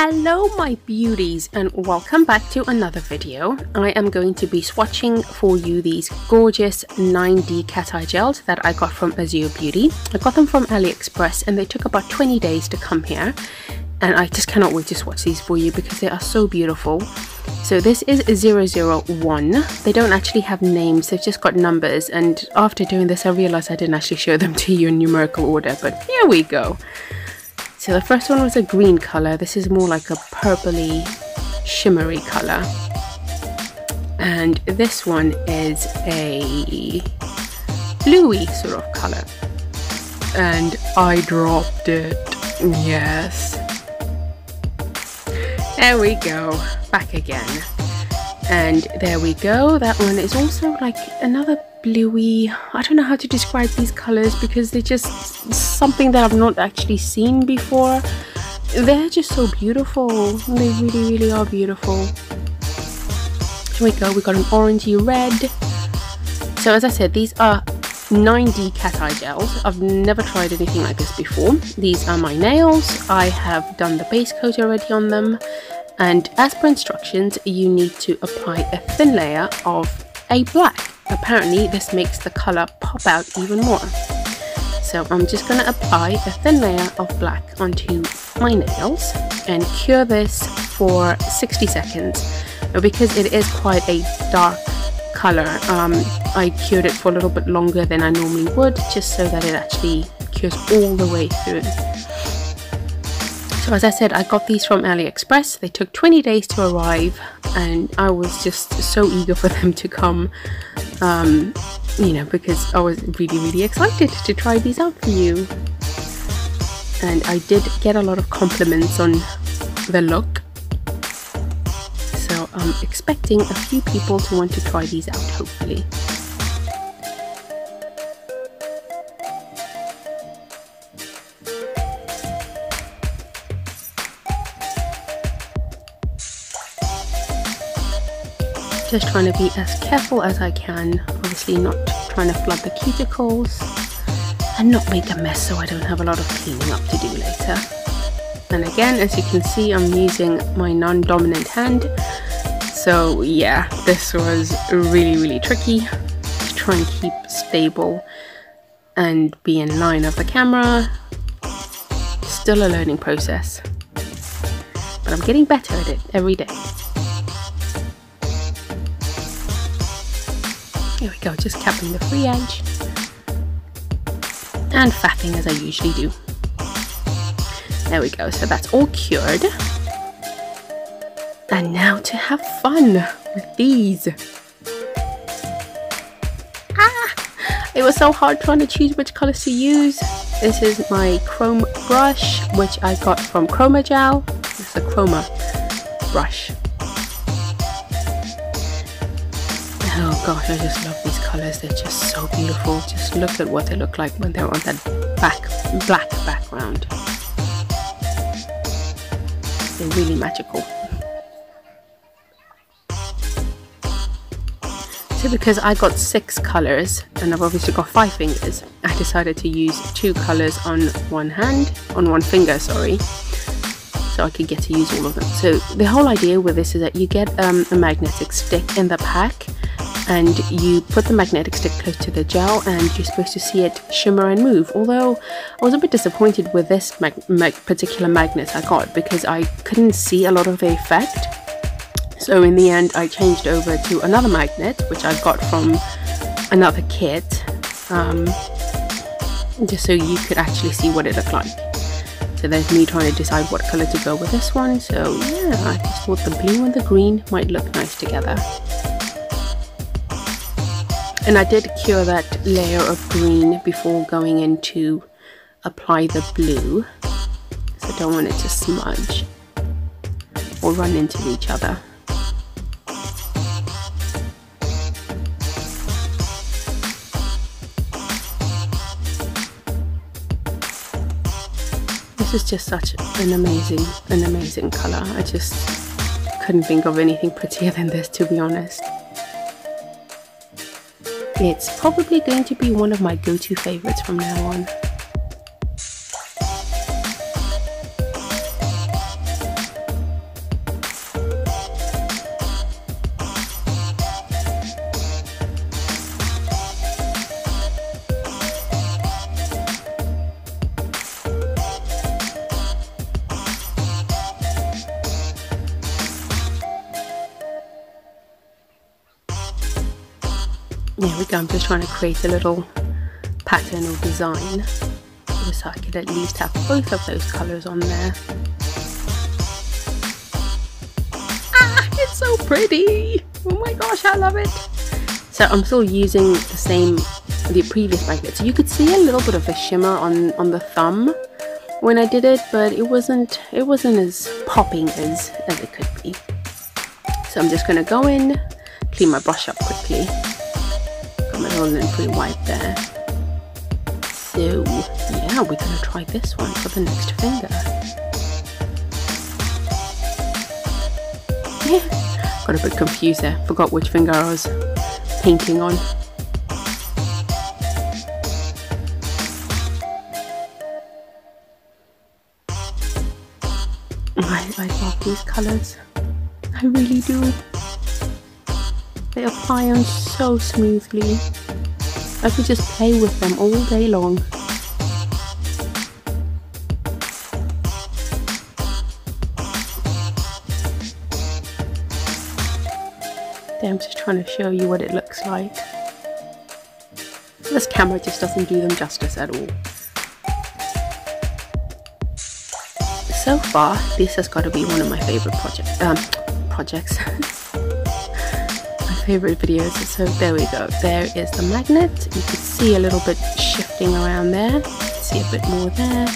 Hello my beauties and welcome back to another video. I am going to be swatching for you these gorgeous 9D cat eye gels that I got from Azure Beauty. I got them from AliExpress and they took about 20 days to come here and I just cannot wait to swatch these for you because they are so beautiful. So this is 001. They don't actually have names, they've just got numbers and after doing this I realized I didn't actually show them to you in numerical order but here we go. So the first one was a green color. This is more like a purpley shimmery color. And this one is a bluey sort of color. And I dropped it. Yes. There we go. Back again. And there we go. That one is also like another bluey. I don't know how to describe these colors because they're just something that I've not actually seen before. They're just so beautiful. They really, really are beautiful. Here we go. We got an orangey red. So as I said, these are 9D cat eye gels. I've never tried anything like this before. These are my nails. I have done the base coat already on them. And as per instructions, you need to apply a thin layer of a black Apparently this makes the colour pop out even more. So I'm just going to apply a thin layer of black onto my nails and cure this for 60 seconds. Now because it is quite a dark colour, um, I cured it for a little bit longer than I normally would just so that it actually cures all the way through. So as I said, I got these from AliExpress. They took 20 days to arrive and I was just so eager for them to come um, you know, because I was really, really excited to try these out for you. And I did get a lot of compliments on the look. So I'm expecting a few people to want to try these out, hopefully. Just trying to be as careful as I can, obviously not trying to flood the cuticles and not make a mess so I don't have a lot of cleaning up to do later. And again, as you can see, I'm using my non-dominant hand. So yeah, this was really, really tricky to try and keep stable and be in line of the camera. Still a learning process, but I'm getting better at it every day. Here we go, just capping the free edge. And fapping as I usually do. There we go, so that's all cured. And now to have fun with these. Ah! It was so hard trying to choose which colors to use. This is my chrome brush, which I got from Chroma Gel. It's a chroma brush. Gosh, I just love these colors. They're just so beautiful. Just look at what they look like when they're on that back black background. They're really magical. So because I got six colors and I've obviously got five fingers, I decided to use two colors on one hand, on one finger, sorry, so I could get to use all of them. So the whole idea with this is that you get um, a magnetic stick in the pack and you put the magnetic stick close to the gel and you're supposed to see it shimmer and move. Although I was a bit disappointed with this mag mag particular magnet I got because I couldn't see a lot of the effect. So in the end I changed over to another magnet which I got from another kit um, just so you could actually see what it looked like. So there's me trying to decide what color to go with this one. So yeah I just thought the blue and the green might look nice together and I did cure that layer of green before going in to apply the blue. So I don't want it to smudge or run into each other. This is just such an amazing, an amazing color. I just couldn't think of anything prettier than this to be honest. It's probably going to be one of my go-to favorites from now on. There we go, I'm just trying to create a little pattern or design so I could at least have both of those colours on there. Ah, it's so pretty! Oh my gosh, I love it! So I'm still using the same, the previous magnet. So you could see a little bit of a shimmer on, on the thumb when I did it, but it wasn't, it wasn't as popping as, as it could be. So I'm just going to go in, clean my brush up quickly. Free wipe there. So yeah, we're gonna try this one for the next finger. Yeah, got a bit confused there. Forgot which finger I was painting on. I, I love these colours. I really do. They apply on so smoothly. I could just play with them all day long. I'm just trying to show you what it looks like. This camera just doesn't do them justice at all. So far, this has got to be one of my favorite project, um, projects. favorite videos. So there we go. There is the magnet. You can see a little bit shifting around there. See a bit more there.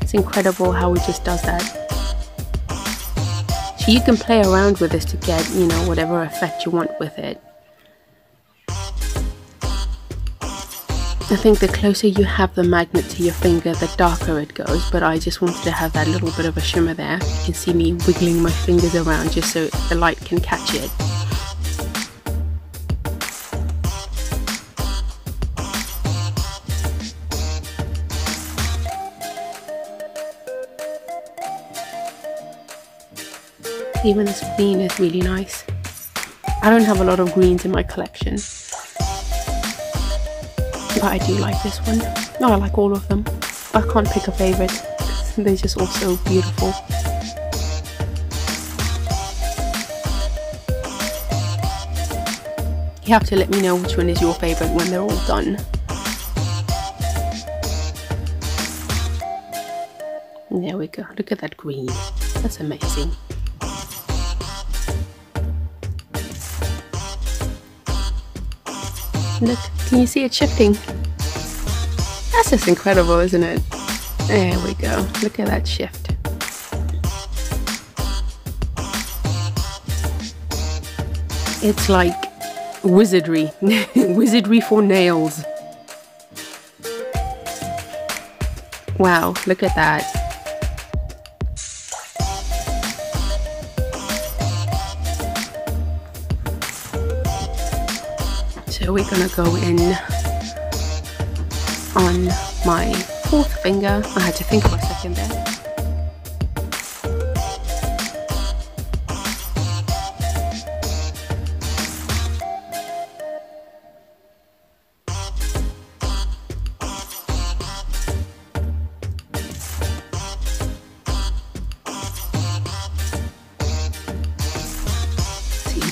It's incredible how it just does that. So you can play around with this to get, you know, whatever effect you want with it. I think the closer you have the magnet to your finger, the darker it goes, but I just wanted to have that little bit of a shimmer there. You can see me wiggling my fingers around just so the light can catch it. Even this green is really nice. I don't have a lot of greens in my collection. But I do like this one. No, I like all of them. I can't pick a favourite. They're just all so beautiful. You have to let me know which one is your favourite when they're all done. There we go. Look at that green. That's amazing. Look, can you see it shifting? That's just incredible, isn't it? There we go. Look at that shift. It's like wizardry. wizardry for nails. Wow, look at that. So we're gonna go in on my fourth finger. I had to think for a second there.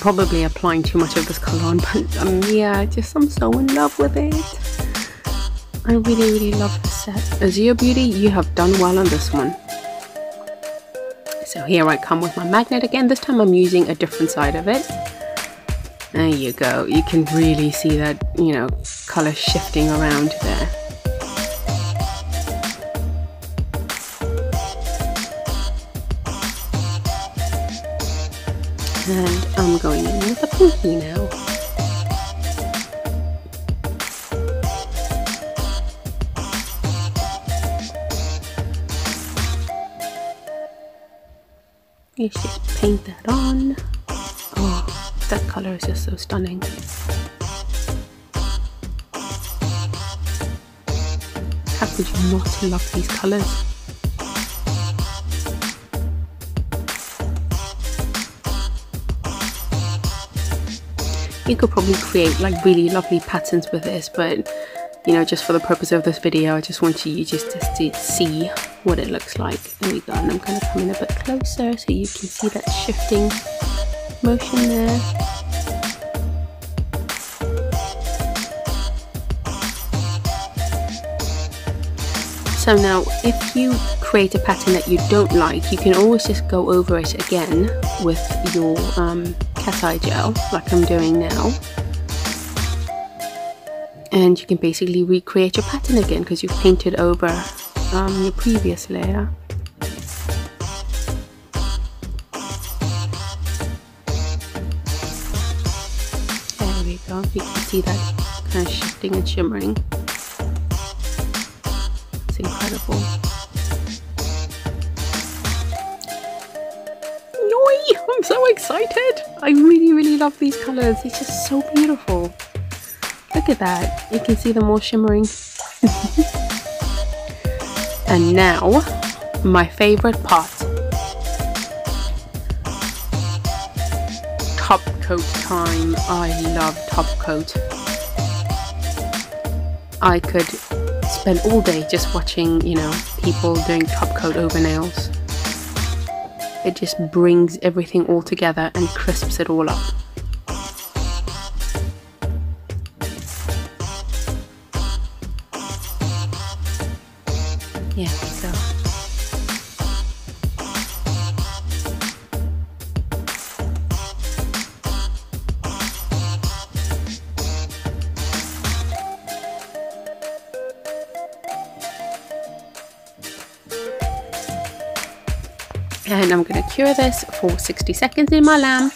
Probably applying too much of this colour on, but um, yeah, just I'm so in love with it. I really, really love this set. Azure Beauty, you have done well on this one. So here I come with my magnet again. This time I'm using a different side of it. There you go. You can really see that, you know, colour shifting around there. And in with a pinky now. Let's paint that on. Oh, that color is just so stunning. How could you not love these colors? you could probably create like really lovely patterns with this but you know just for the purpose of this video I just want you just to see what it looks like. There we go and I'm going to come in a bit closer so you can see that shifting motion there. So now if you create a pattern that you don't like you can always just go over it again with your um, cat eye gel, like I'm doing now. And you can basically recreate your pattern again because you've painted over um, your previous layer. There we go, you can see that kind of shifting and shimmering. It's incredible. I'm so excited! I really, really love these colours. It's just so beautiful. Look at that. You can see them all shimmering. and now, my favourite part. Top coat time. I love top coat. I could spend all day just watching, you know, people doing top coat over nails. It just brings everything all together and crisps it all up. Yeah, so and I'm going to cure this for 60 seconds in my lamp.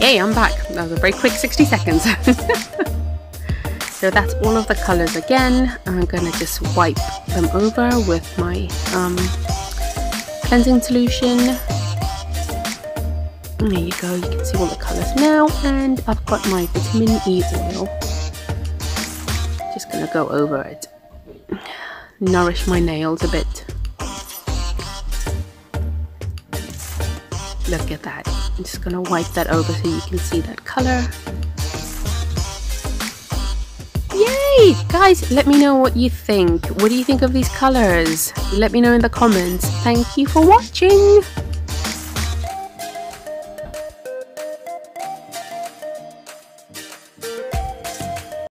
Yay, I'm back. That was a very quick 60 seconds. so that's all of the colours again. I'm going to just wipe them over with my um, cleansing solution. There you go, you can see all the colours now and I've got my vitamin E oil. Just going to go over it. Nourish my nails a bit. Look at that. I'm just gonna wipe that over so you can see that color. Yay! Guys, let me know what you think. What do you think of these colors? Let me know in the comments. Thank you for watching.